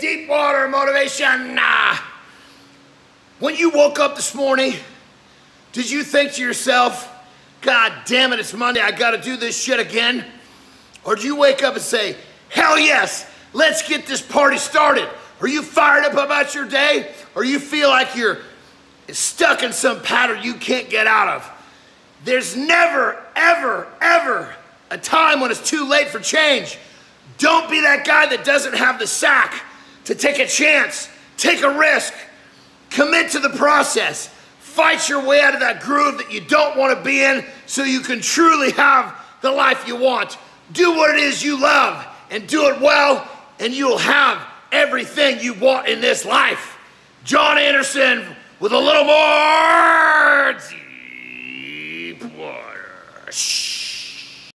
Deep water motivation. Nah. When you woke up this morning, did you think to yourself, God damn it, it's Monday, I gotta do this shit again? Or do you wake up and say, hell yes, let's get this party started? Are you fired up about your day? Or you feel like you're stuck in some pattern you can't get out of? There's never, ever, ever a time when it's too late for change. Don't be that guy that doesn't have the sack to take a chance, take a risk, commit to the process, fight your way out of that groove that you don't want to be in so you can truly have the life you want. Do what it is you love and do it well, and you'll have everything you want in this life. Jon Andersen with a little more deep water.